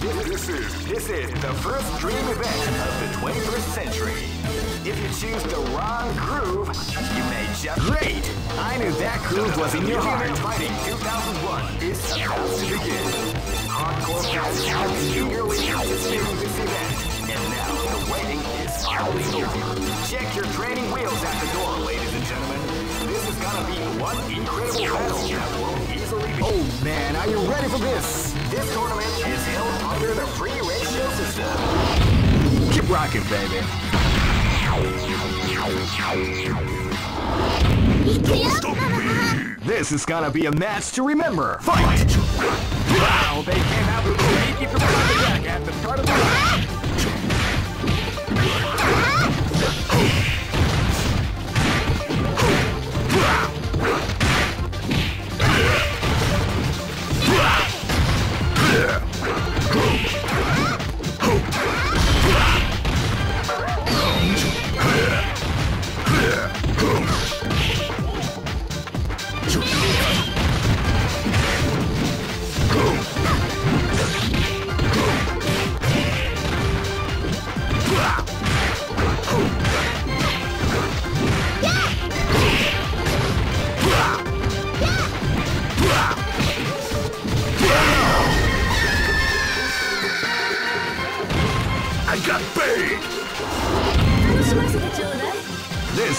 This is this is the first dream event of the 21st century. If you choose the wrong groove, you may just great. I knew that groove was in your heart. Fighting 2001 is about to begin. Hardcore fans have been eagerly anticipating this event, and now the waiting is finally over. Check your training wheels at the door, ladies and gentlemen. This is gonna be one incredible battle that won't easily be. Oh man, are you ready for this? This tournament is held under the free ratio system. Keep rocking, baby. This is gonna be a match to remember. Fight! Wow, they came out with a sneaky surprise attack at the start of the round.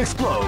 Explode.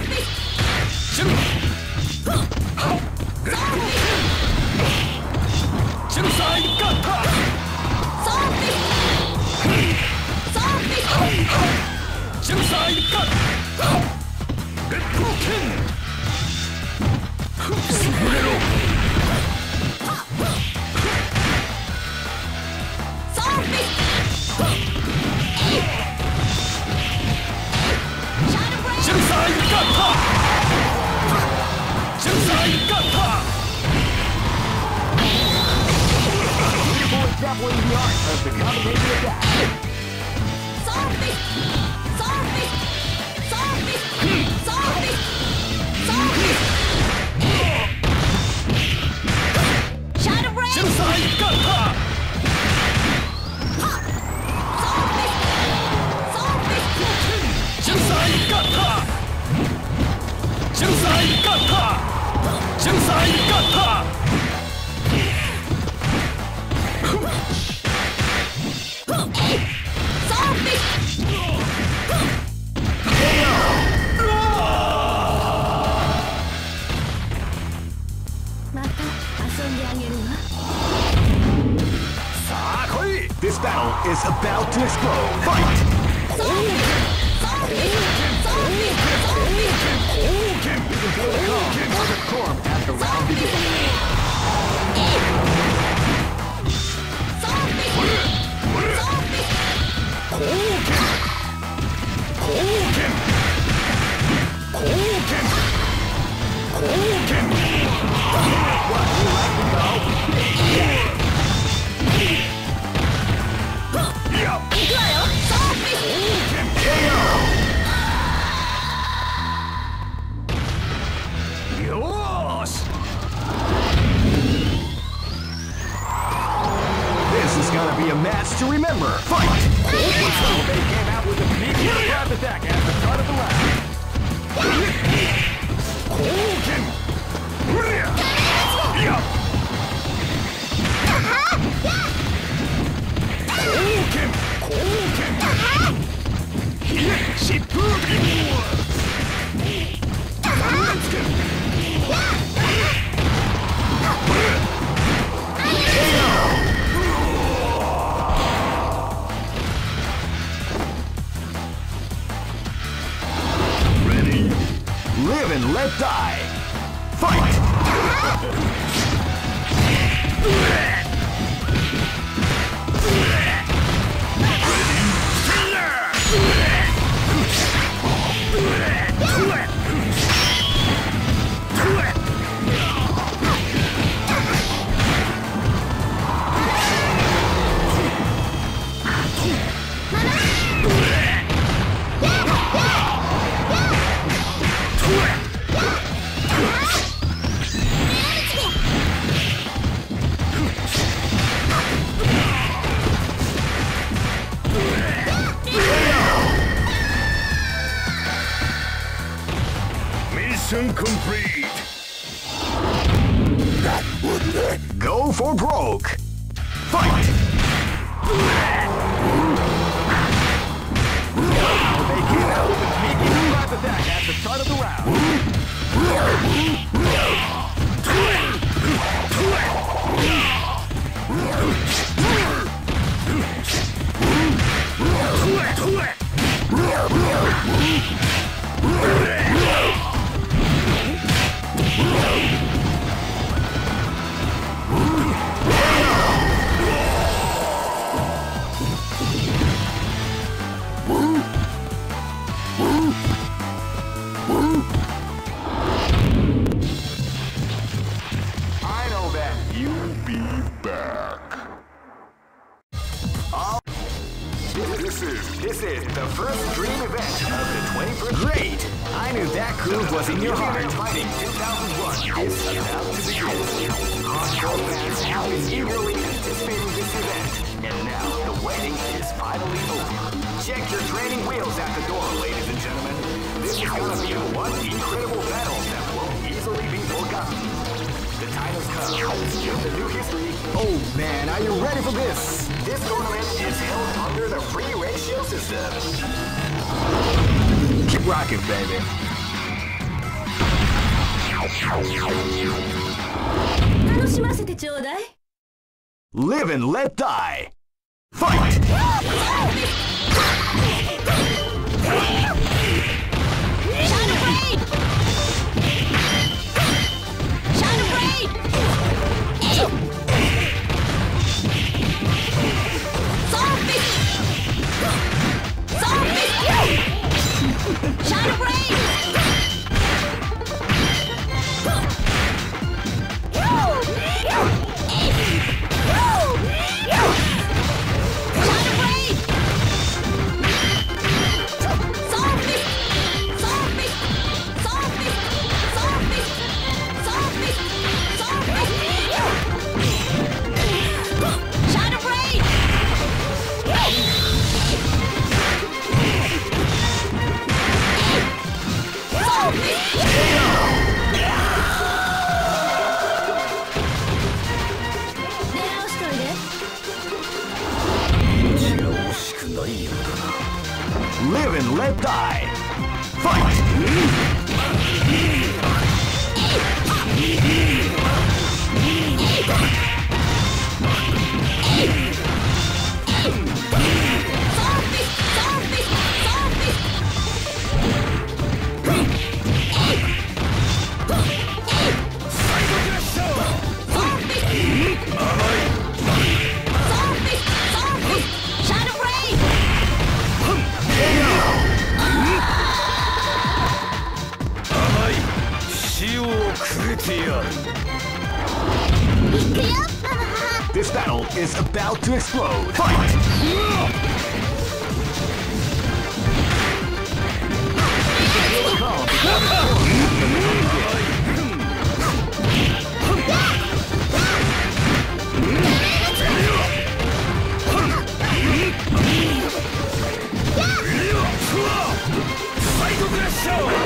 This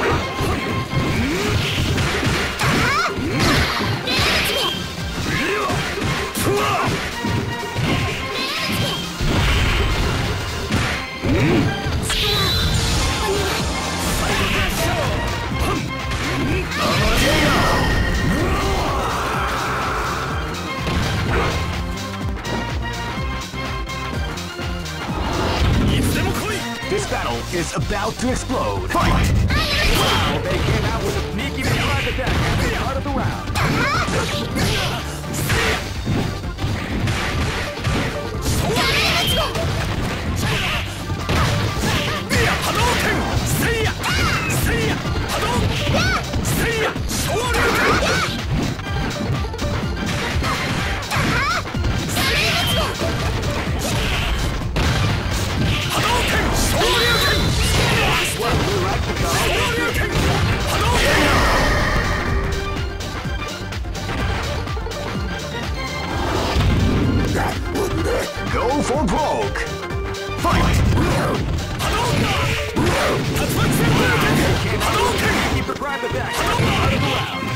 is about to explode. Fight! They came out with a sneaky surprise attack at the start of the round. For broke. Fight! Start of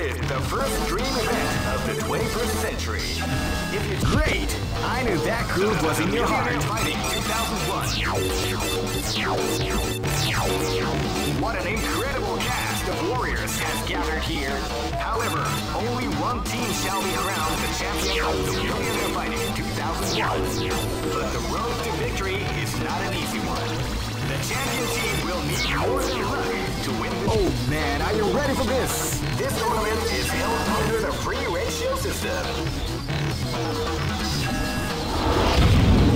is the first dream event of the 21st century. Great, I knew that groove was in your heart. Fighting 2001. What an incredible cast of warriors has gathered here. However, only one team shall be crowned the champion of the Millionaire Fighting 2001. But the road to victory is not an easy one. The champion team will need more than luck to win Oh man, are you ready for this? This tournament is held under the free ratio system.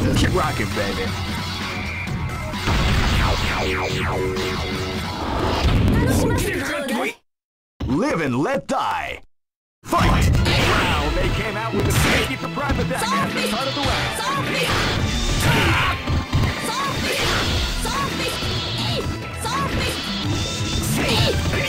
Let's rock it, baby. Live and let die. Fight! Wow, they came out with a sneaky surprise attack at the start of the round. Zombie! Zombie! Zombie! Zombie! Zombie!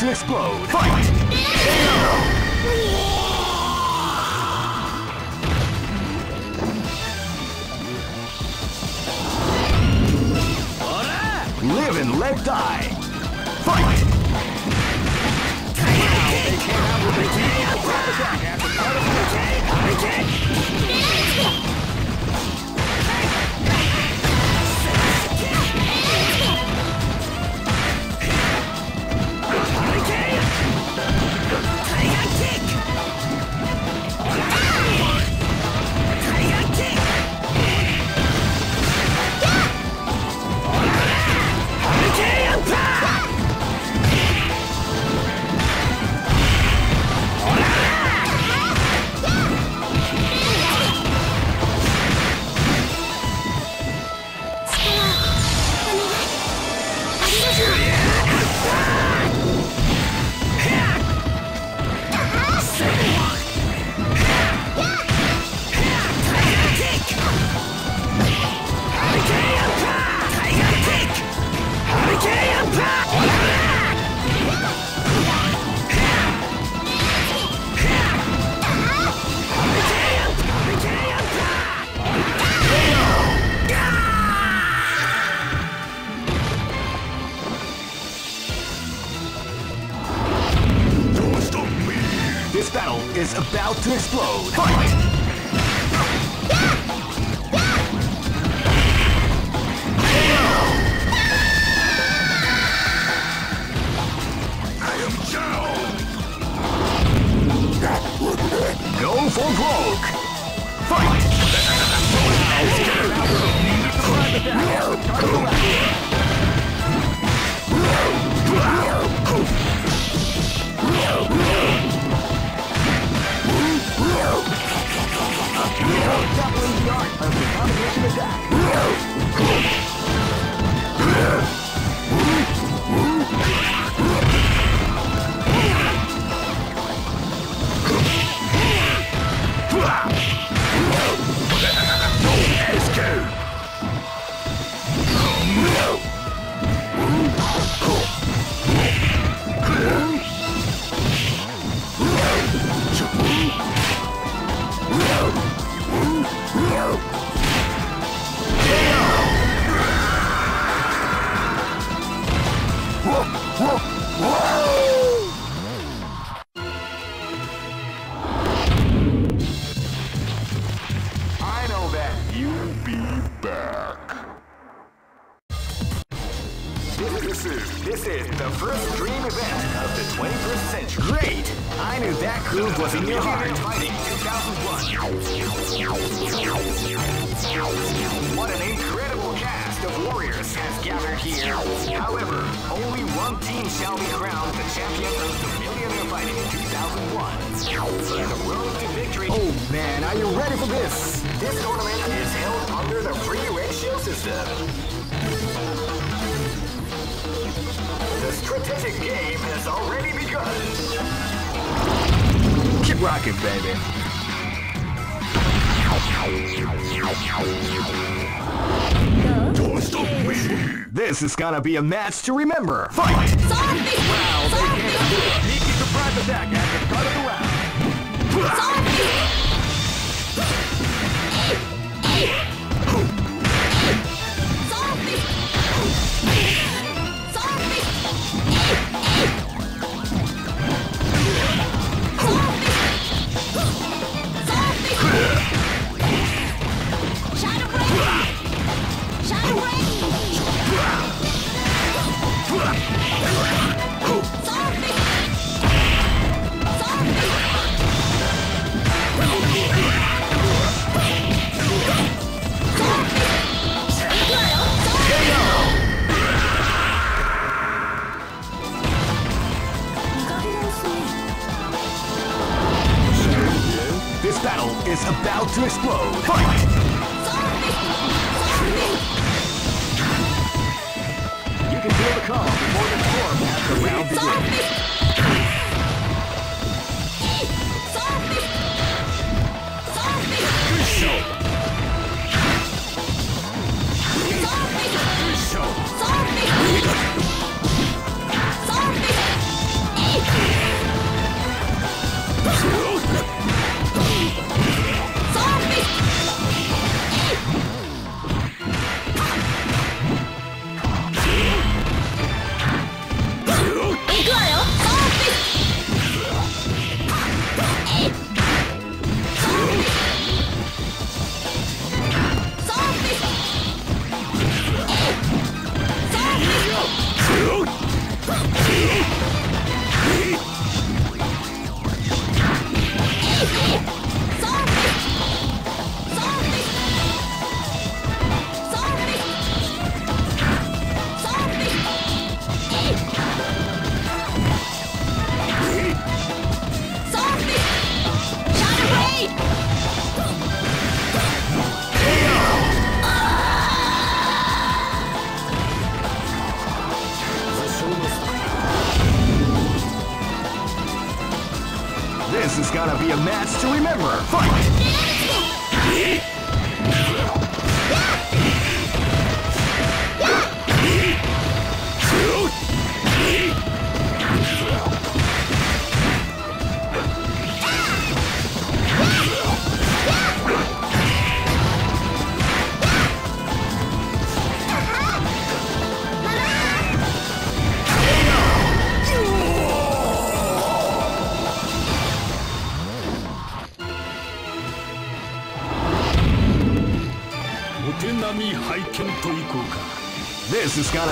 to explode. Fight! gonna be a match to remember. Fight! Zombie!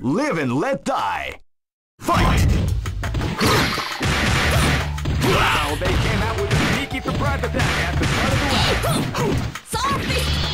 Live and let die! Fight! Wow, they came out with a sneaky for attack at the start of the round. Solve!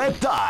Let die.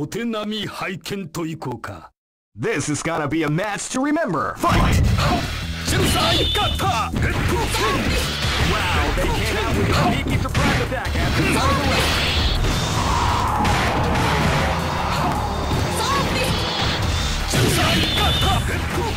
お手並み拝見といこうか This is gonna be a match to remember. Fight! 純才ガッタヘッドキン Wow, they came out with a sneaky surprise attack at the start of the round. 純才ガッタヘッド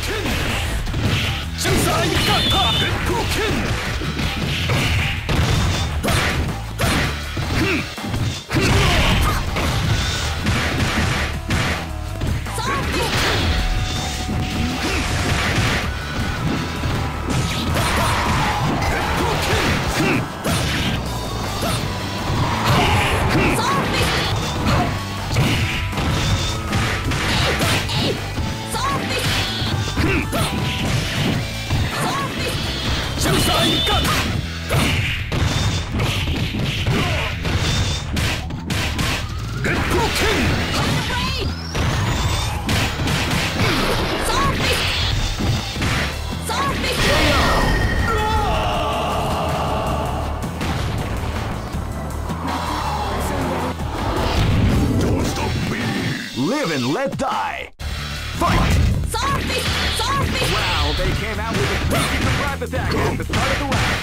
Suicide Gun! Live and let die. Fight! Wow, they came out with a sneaky surprise attack. At the start of the round.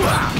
Shadow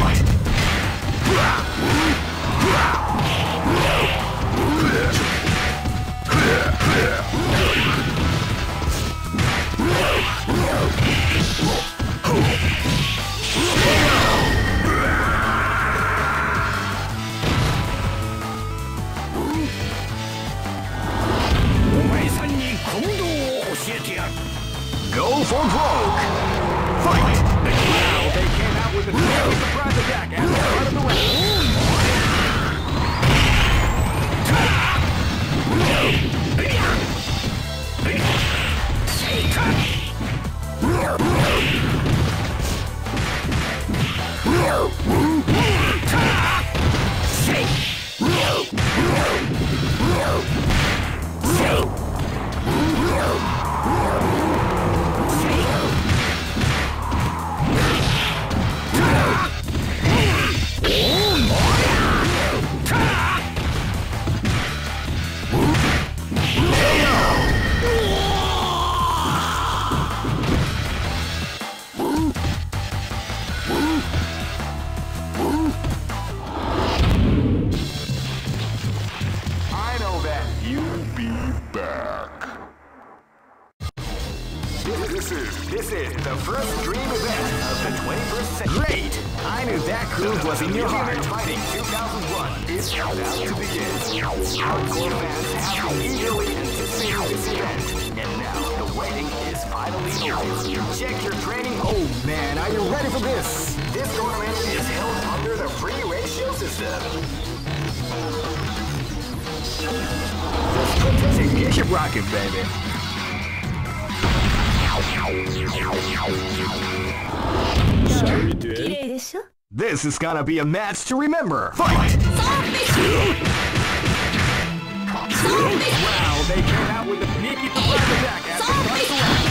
This is gonna be a match to remember. Fight! Zombie! Wow, they came out with a sneaky surprise attack after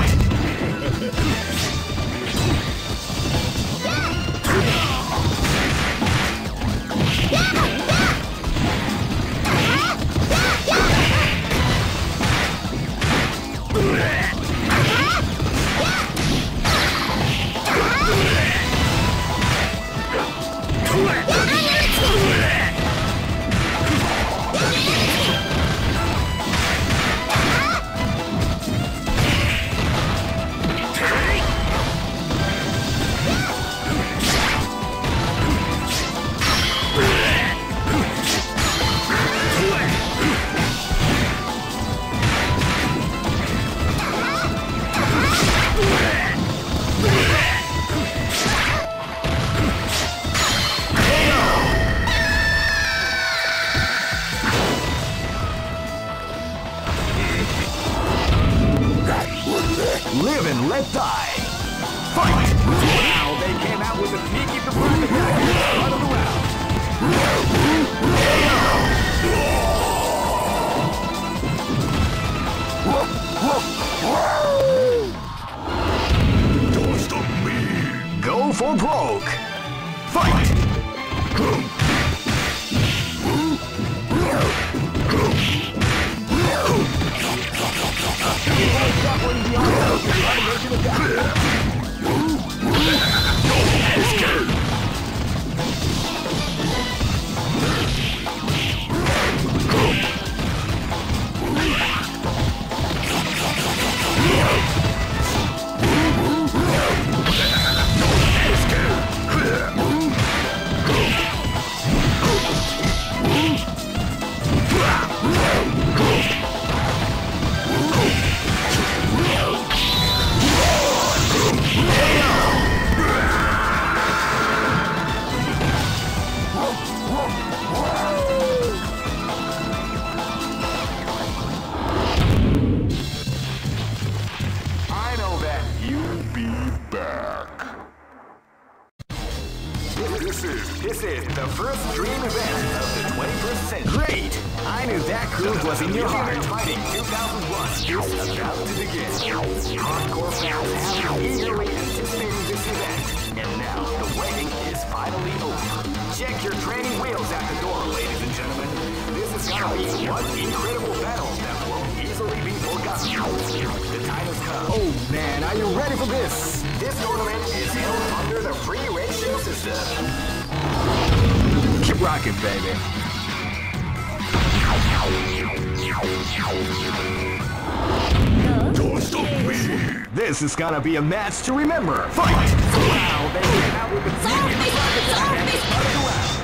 Gonna be a match to remember. Fight! Wow, they came out with a sneaky surprise attack at the start of the round.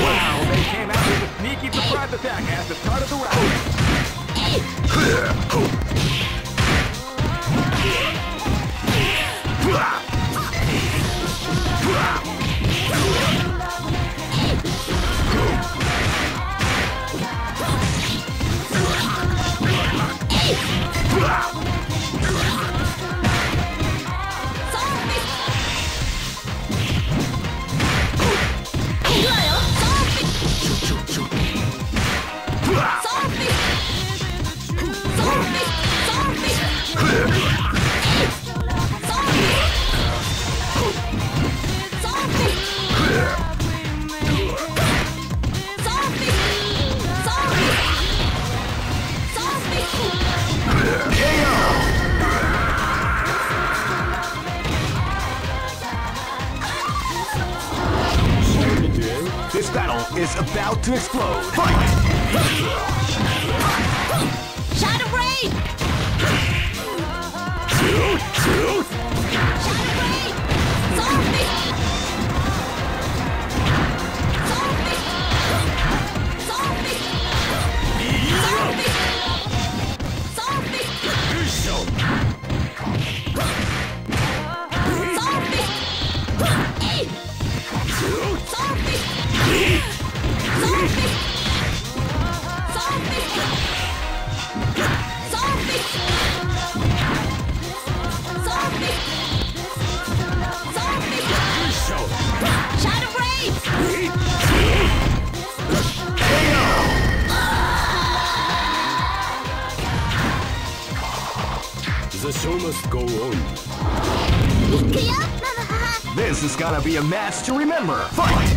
Wow, they came out with a sneaky surprise attack at the start of the round. This go on. This is gonna be a match to remember. Fight!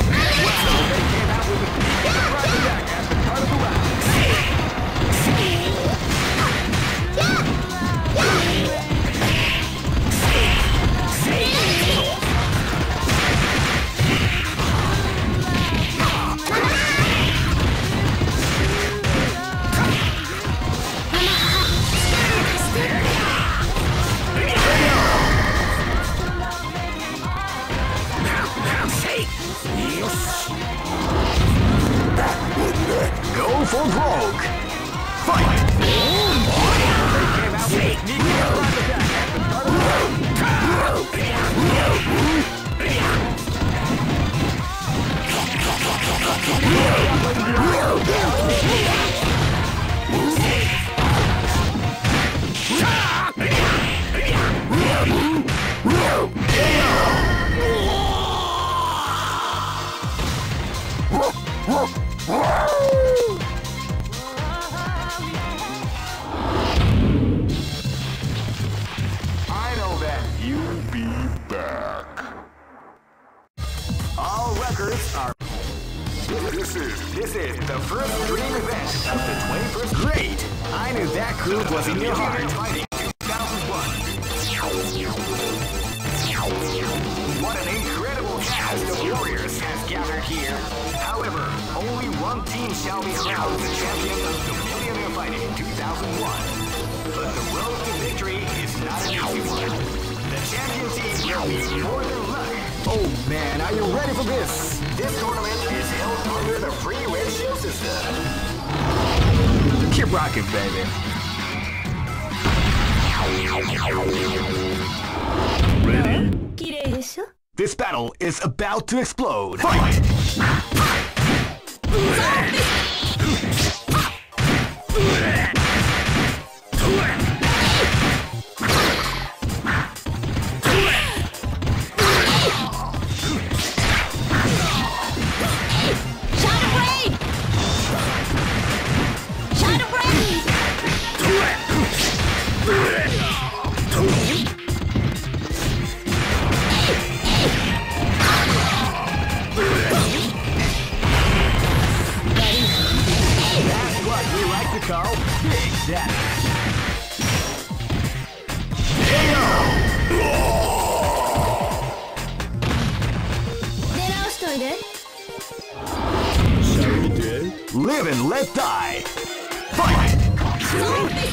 This tournament is held under the free red shield system. Keep rocking, baby. Ready? This battle is about to explode. Fight! Fight! big damage. Live and let die. Fight! Zombie!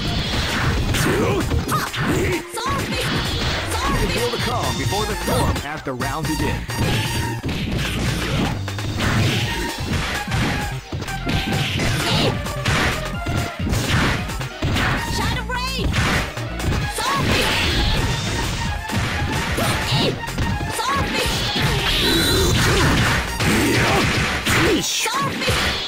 Zombie! Feel the calm before the storm round. Stop it!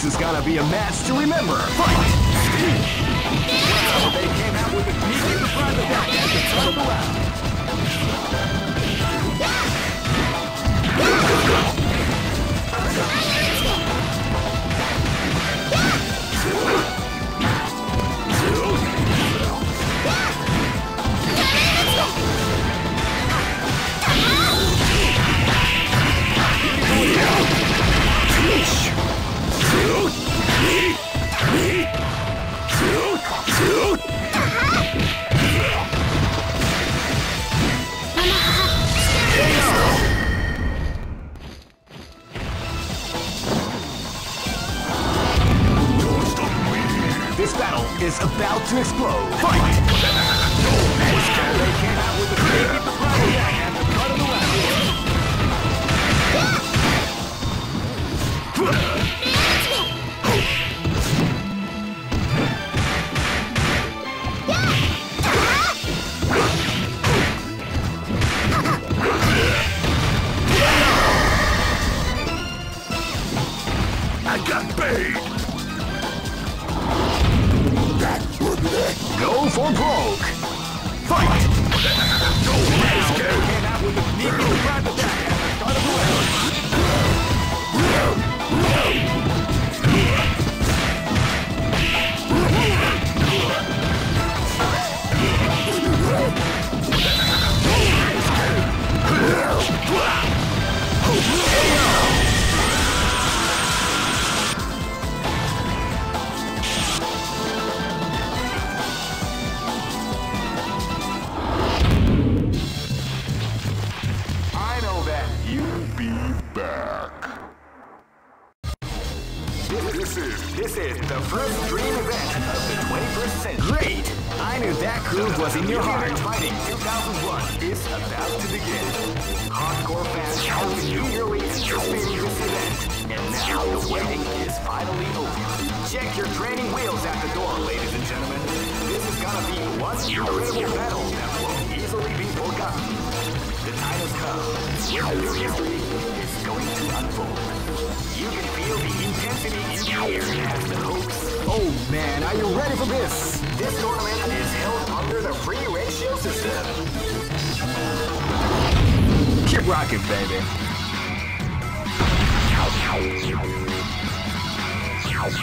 This is gonna be a match to remember. Fight! They came out with a the back the top of the round. spinning wheels at the door, ladies and gentlemen. This is gonna be one incredible battle that will easily be forgotten. The time has come where new history is going to unfold. You can feel the intensity in the air as the hopes. Oh man, are you ready for this? This tournament is held under the free ratio system. Keep rocking, baby. Ow, ow,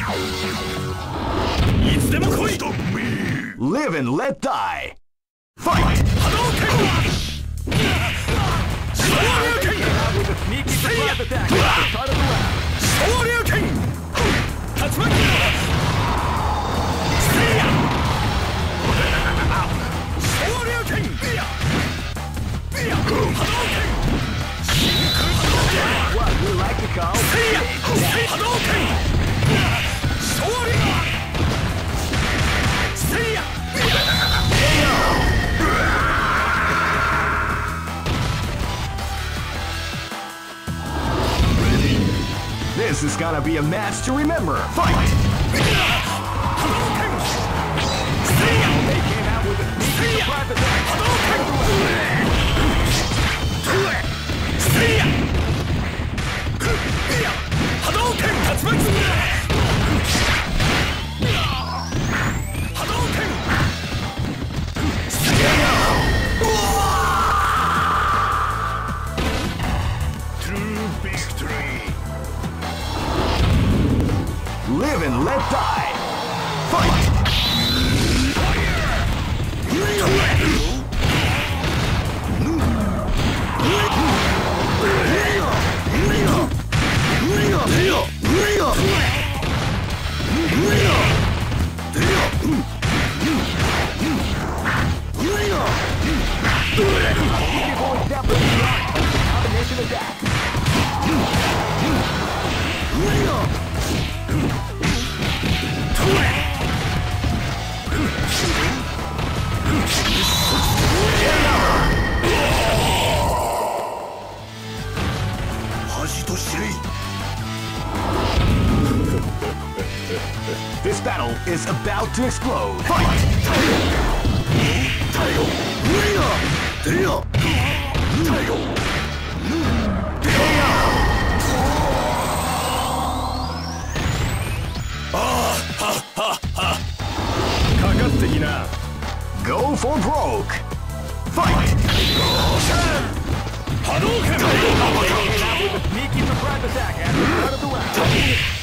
ow. いつでも来い Live and let die. Fight! 波動拳昇竜拳 With a sneaky surprise attack at the start of the round. 昇竜拳竜巻せいや昇竜拳波動拳 What we like to call せいや波動拳 This is gonna be a match to remember. Fight! See ya! See ya! See ya! See ya! Hadouken! Hadouken! And let die. This battle is about to explode. Fight! Go for broke! Fight! Hadouken! Making the prime attack out of the way!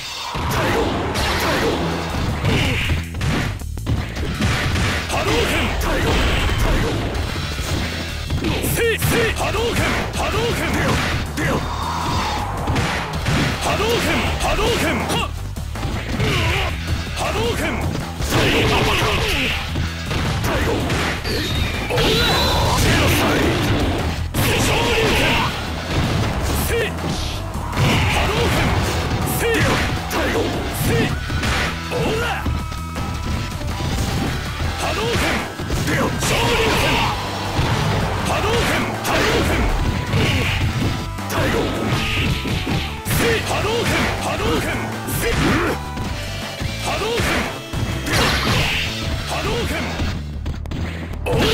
波動拳せいせい波動拳動拳波動拳波動拳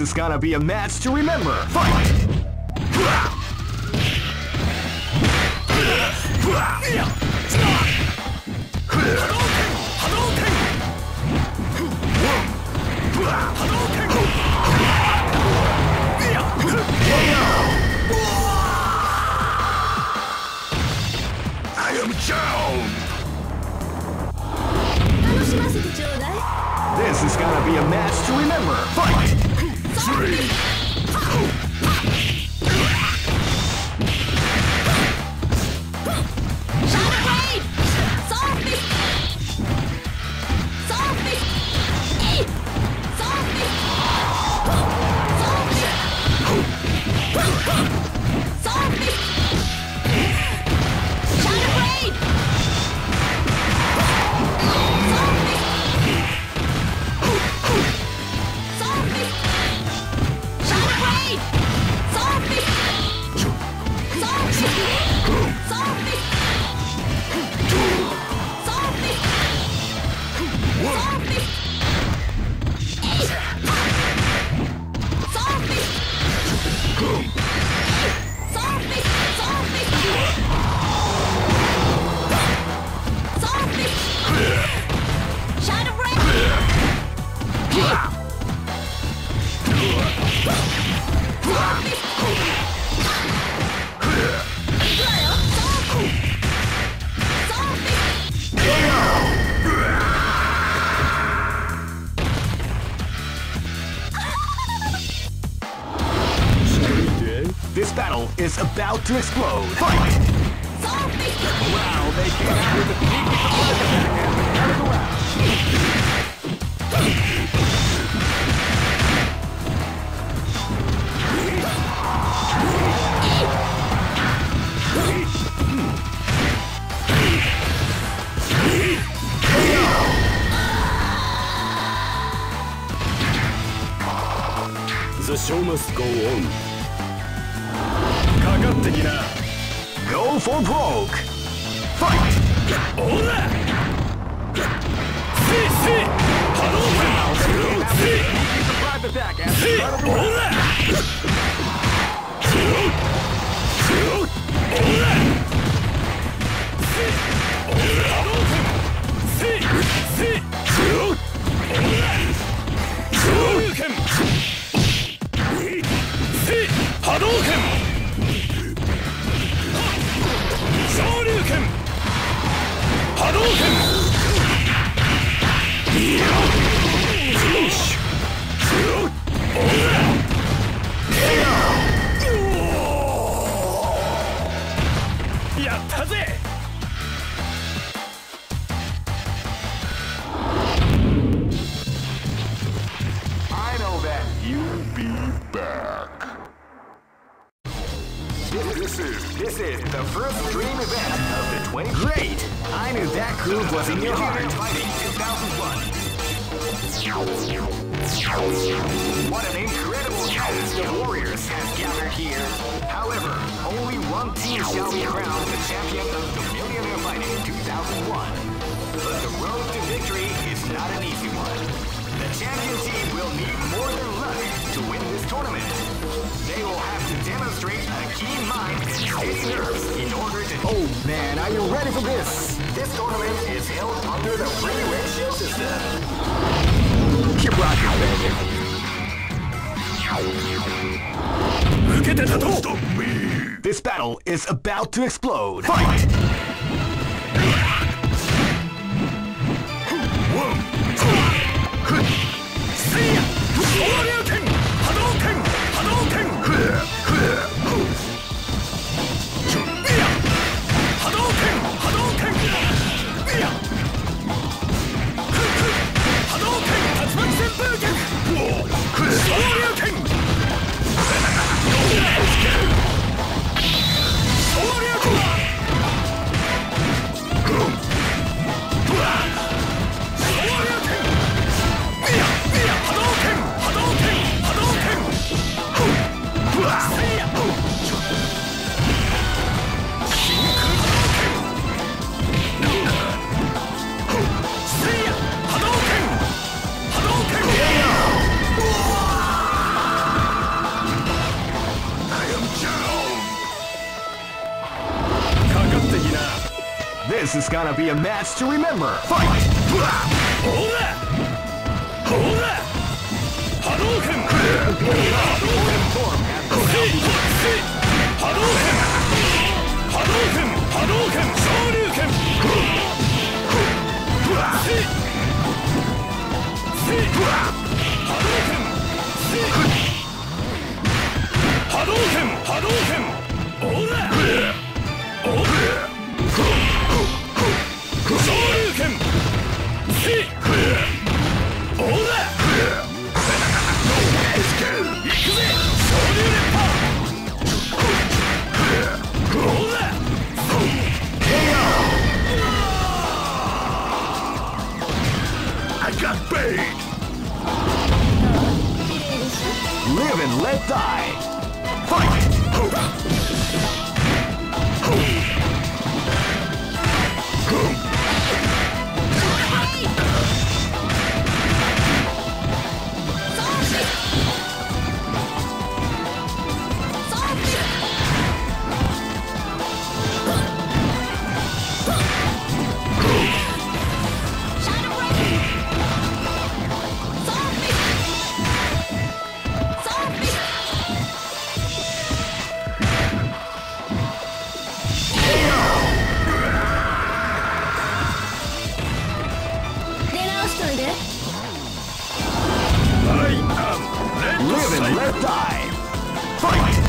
This is gonna be a match to remember. Fight! I am down! This is gonna be a match to remember! Fight! Three. road to victory is not an easy one. The champion team will need more than luck to win this tournament. They will have to demonstrate a keen mind and nerves in order to... Oh man, are you ready for this? This tournament is held under the free ratio system. Keep rocking, baby. 受けて立とう This battle is about to explode. Fight! Fight. Warrior! This is gonna be a match to remember. Fight! Hold that! Hold that! Hadouken! Hadouken form Hadouken! Hadouken! Hadouken! Shoryuken! Hadouken! Hadouken! Hadouken! Hadouken! Hold that! Fight!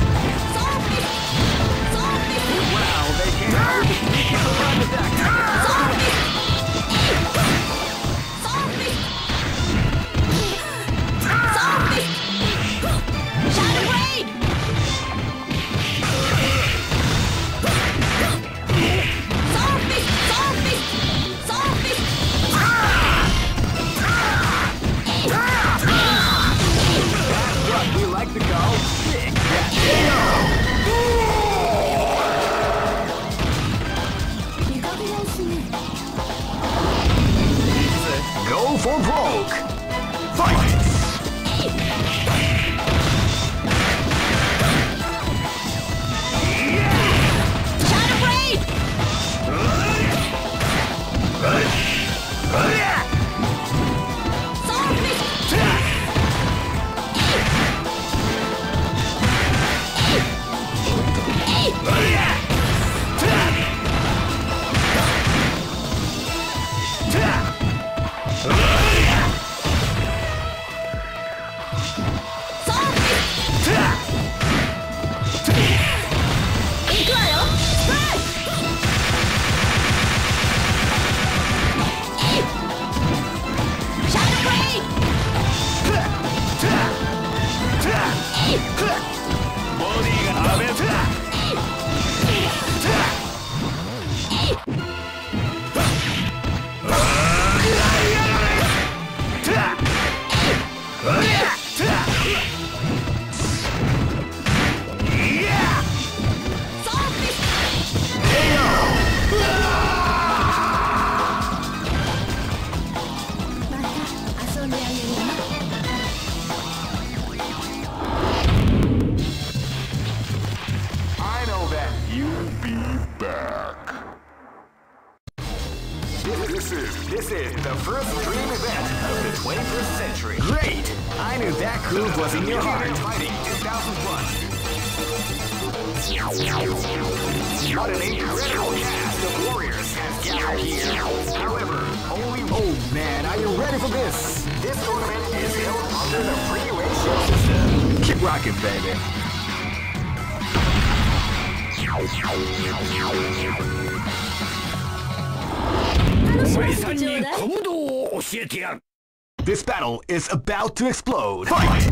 is about to explode. Fight!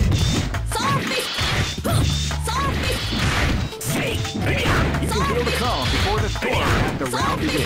You can the calm before the storm. The round begins.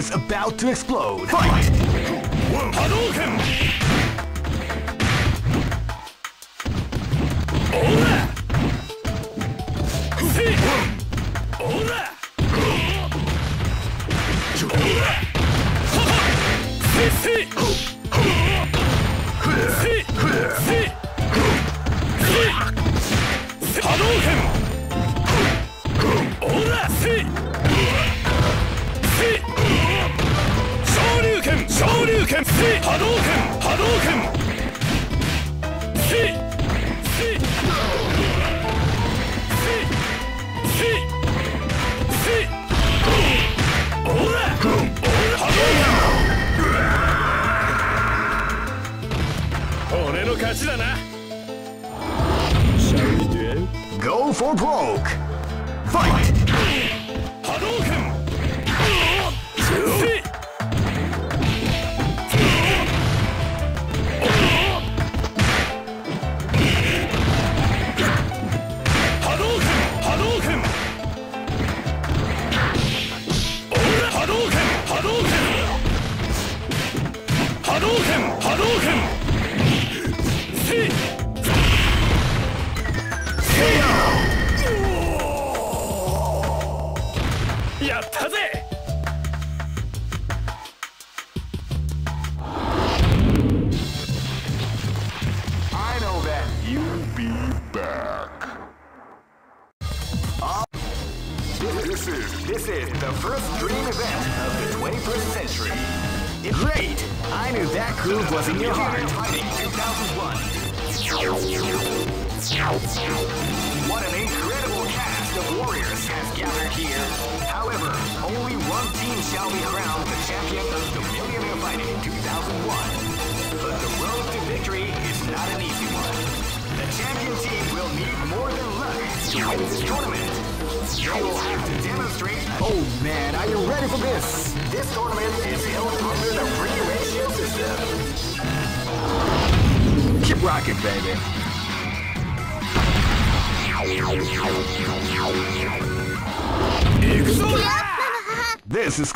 is about to explode. Fight! Hadouken!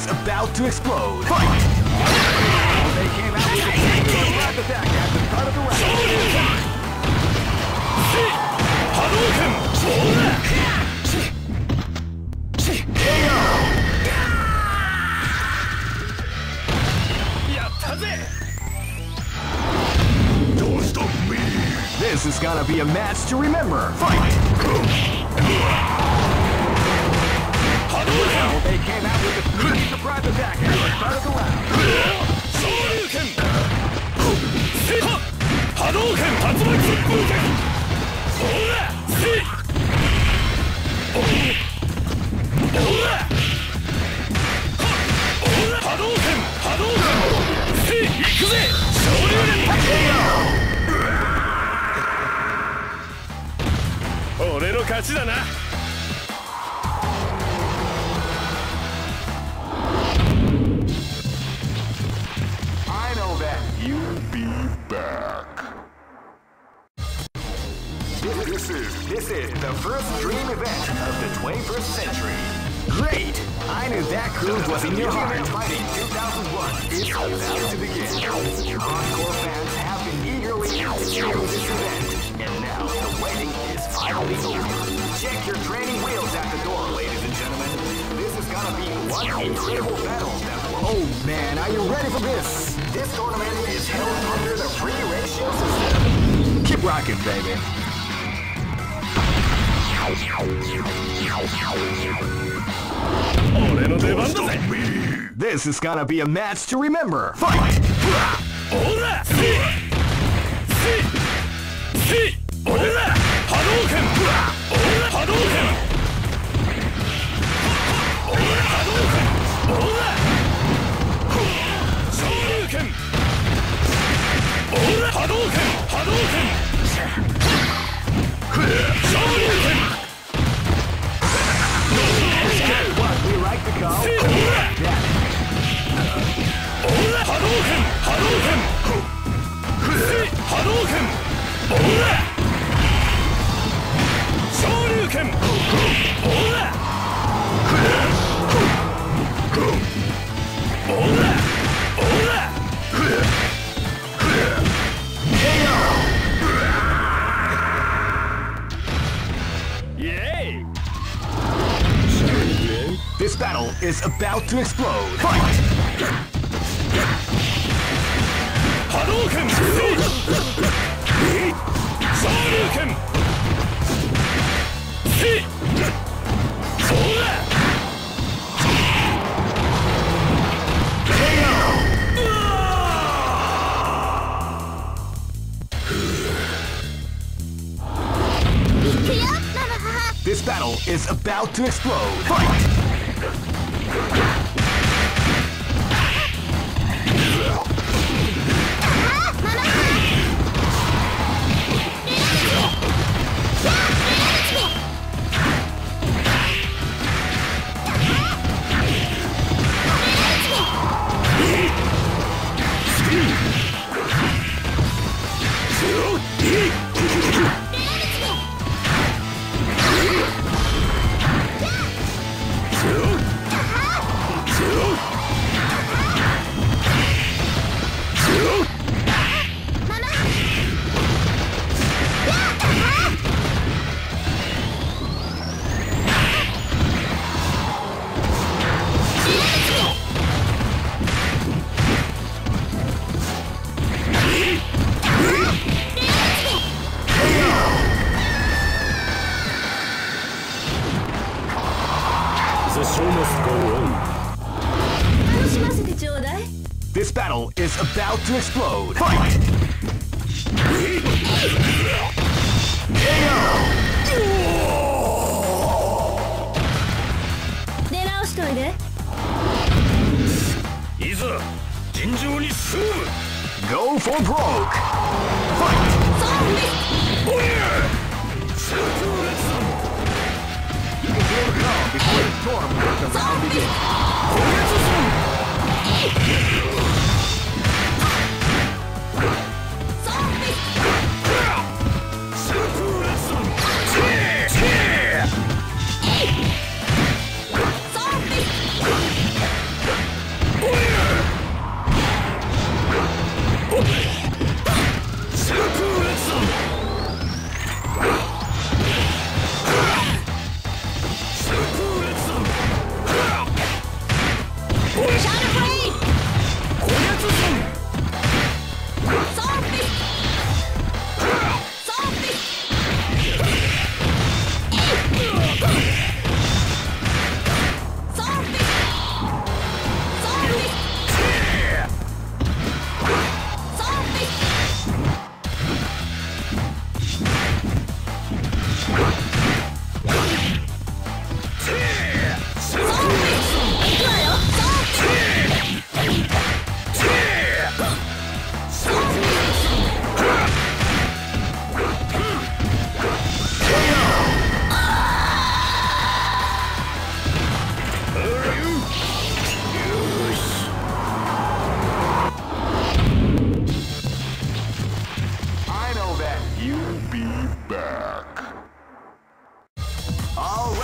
is about to explode. Fight! They came out with a attack at the start of the round. Hadouken! Don't stop me! This is gonna be a match to remember! Fight! Hadouken! They came out with a 俺の勝ちだな。This is the first dream event of the 21st century. Great! I knew that groove was in your heart. Fighting 2001 is about to begin. Your hardcore fans have been eagerly anticipating this event, and now the waiting is finally over. Check your training wheels at the door, ladies and gentlemen. This is gonna be one incredible battle that will Oh man, are you ready for this? this tournament is held under the free ratio system. Keep rocking, baby. 俺の出番だぜ This is gonna be a match to remember. Fight! Ora! Si! Si! Si! Ora! Hadouken! Ora! Hadouken! Ora! Hadouken! Ora! Shoryuken! Ora! Hadouken! Hadouken! Shoryuken! 剣 battle is about to explode. Fight! Hadouken! Sarduken! This battle is about to explode. Fight!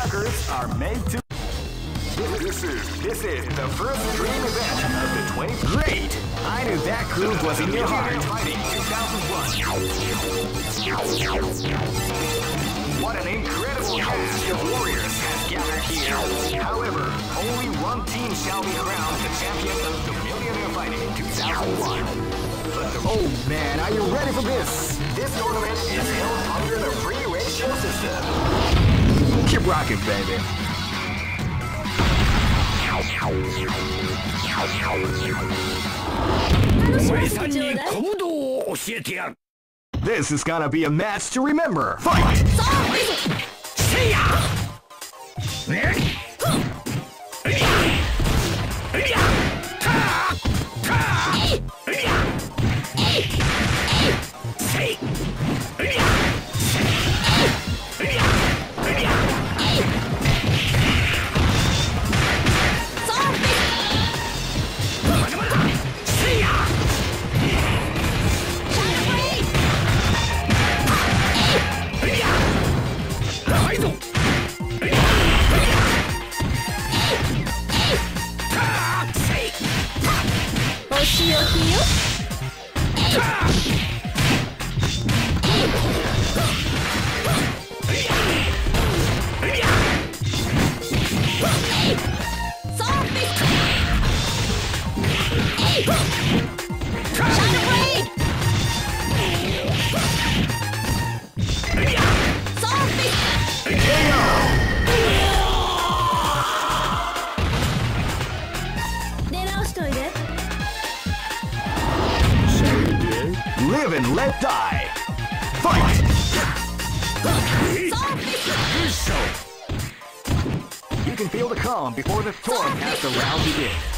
Packers are made to. This is this is the first dream event of the 20th. Great! I knew that groove was in your heart. Fighting 2001. What an incredible cast of warriors has gathered here. However, only one team shall be crowned the champion of the Millionaire Fighting 2001. oh man, are you ready for this? This tournament is held under the free ratio system keep rocking, baby. This is gonna be a match to remember. Fight! See ya! Before the storm as the round begins.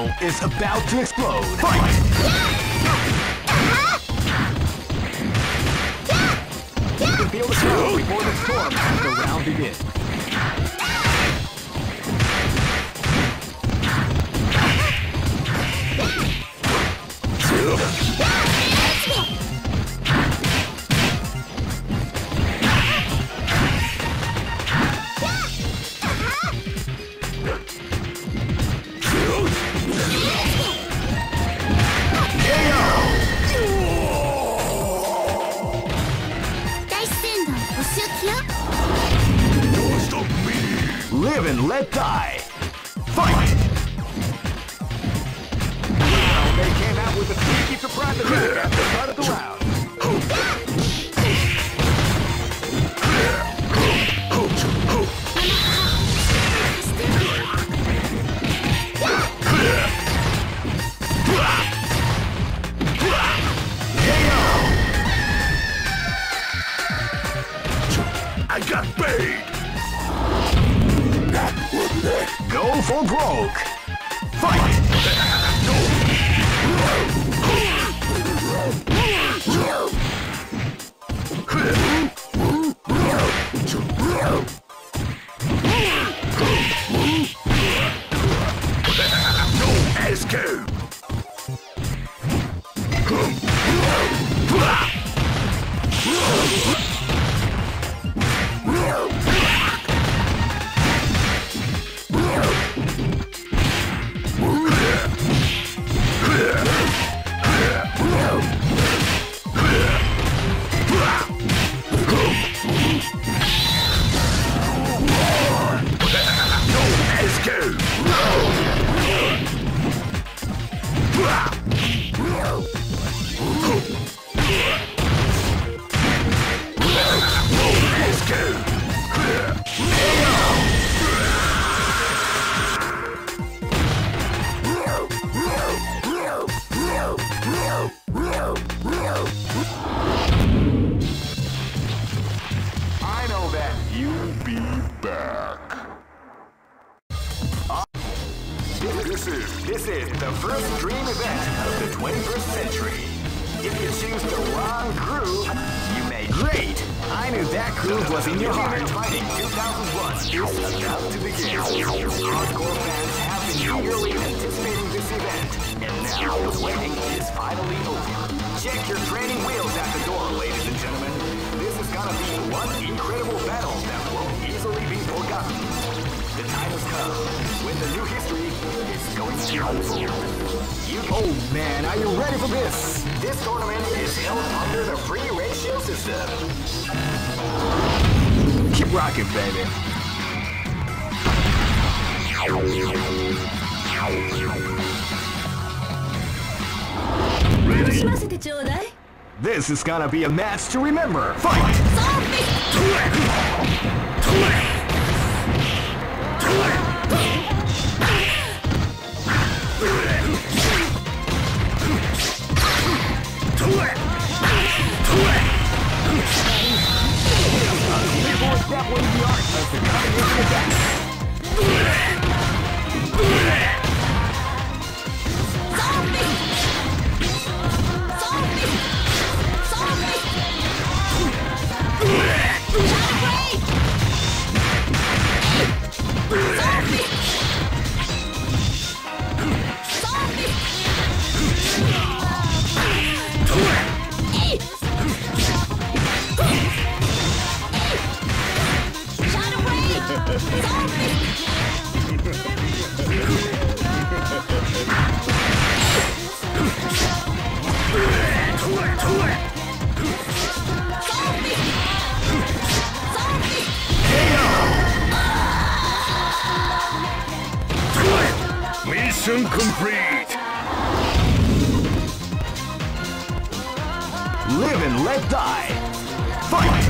Battle is about to explode. Fight! You can feel the calm before the storm as the round begins. rocket, rocking, baby. This is gonna be a match to remember. Fight! Zombie! That was the art of the cutting. Mission complete! Live and let die! Fight!